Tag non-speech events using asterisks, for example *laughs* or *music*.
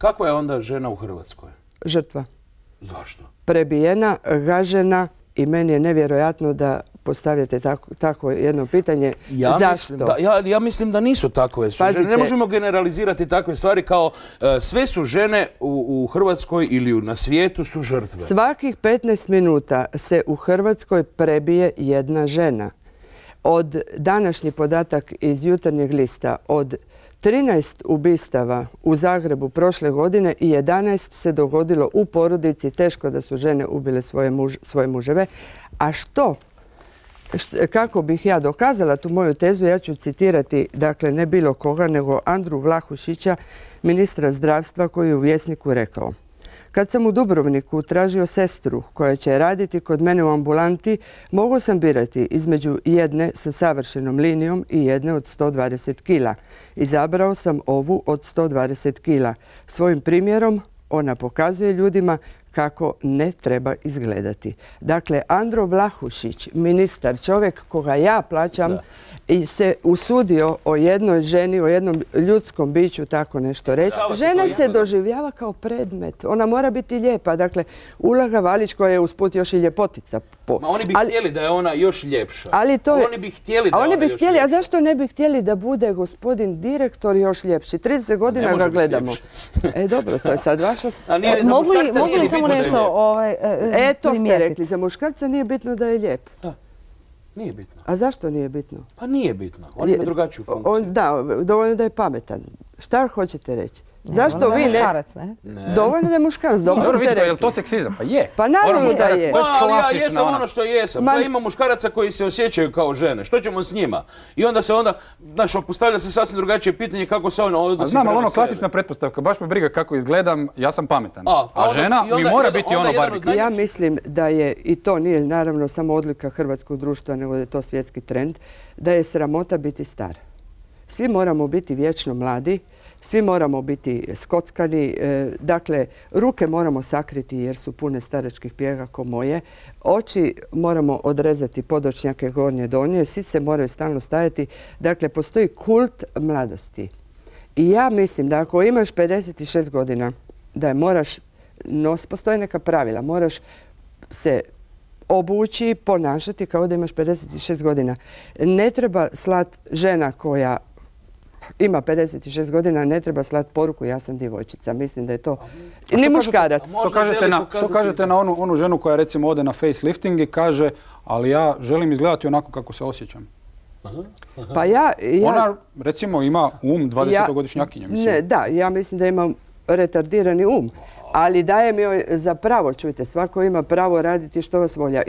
Kakva je onda žena u Hrvatskoj? Žrtva. Zašto? Prebijena, gažena i meni je nevjerojatno da postavljate tako, jedno pitanje. Ja Zašto? Mislim da, ja, ja, mislim da nisu takve su žene. Ne možemo generalizirati takve stvari kao e, sve su žene u, u Hrvatskoj ili na svijetu su žrtve. Svakih 15 minuta se u Hrvatskoj prebije jedna žena. Od današnji podatak iz jutarnjeg lista, od 13 ubistava u Zagrebu prošle godine i 11 se dogodilo u porodici. Teško da su žene ubile svoje, svoje muževe. A što kako bih ja dokazala tu moju tezu, ja ću citirati, dakle, ne bilo koga, nego Andru Vlahušića, ministra zdravstva, koji je u Vjesniku rekao. Kad sam u Dubrovniku tražio sestru koja će raditi kod mene u ambulanti, mogu sam birati između jedne sa savršenom linijom i jedne od 120 kila. Izabrao sam ovu od 120 kila. Svojim primjerom ona pokazuje ljudima kako ne treba izgledati. Dakle, Andro Vlahušić, ministar, čovjek koga ja plaćam, i se usudio o jednoj ženi, o jednom ljudskom biću tako nešto reći. Žena se doživljava kao predmet. Ona mora biti lijepa. Dakle, Ulaga Valić koja je usput još i ljepotica. Ma oni bi htjeli da je ona još ljepša. Ali to je... Oni bi htjeli da a oni bi htjeli, A zašto ne bi htjeli da bude gospodin direktor još ljepši? 30 godina ga gledamo. E dobro, to je sad vaša... *laughs* mogu li, samo nešto ovaj, e, e, to ste rekli. Za muškarca nije bitno da je lijep. Nije bitno. A zašto nije bitno? Pa nije bitno. On ima drugačiju funkciju. da, dovoljno da je pametan. Šta hoćete reći? Zašto vi ne... ne? Dovoljno da je muškarac, dobro Dobro vidite, je li to seksizam? Pa je. Pa naravno da je. Pa ali ja jesam ono što jesam. Pa ima muškaraca koji se osjećaju kao žene. Što ćemo s njima? I onda se onda, znaš, postavlja se sasvim drugačije pitanje kako se ono odnosi Znam, ali ono klasična pretpostavka, baš me briga kako izgledam, ja sam pametan. A, žena mi mora biti ono Barbie. Ja mislim da je, i to nije naravno samo odlika hrvatskog društva, nego da je to svjetski trend, da je sramota biti star. Svi moramo biti vječno mladi, svi moramo biti skockani, e, dakle ruke moramo sakriti jer su pune staračkih pjega ko moje. Oči moramo odrezati podočnjake gornje donje, svi se moraju stalno stajati. Dakle, postoji kult mladosti. I ja mislim da ako imaš 56 godina, da je moraš, nos, postoje neka pravila, moraš se obući, ponašati kao da imaš 56 godina. Ne treba slat žena koja ima 56 godina, ne treba slati poruku ja sam djevojčica. Mislim da je to... Ni muškarac. Što kažete, na, što kažete na onu, onu ženu koja recimo ode na facelifting i kaže ali ja želim izgledati onako kako se osjećam. Pa ja, Ona recimo ima um 20-godišnjakinja. Ne, da, ja mislim da ima retardirani um. Ali dajem joj za pravo, čujte, svako ima pravo raditi što vas volja.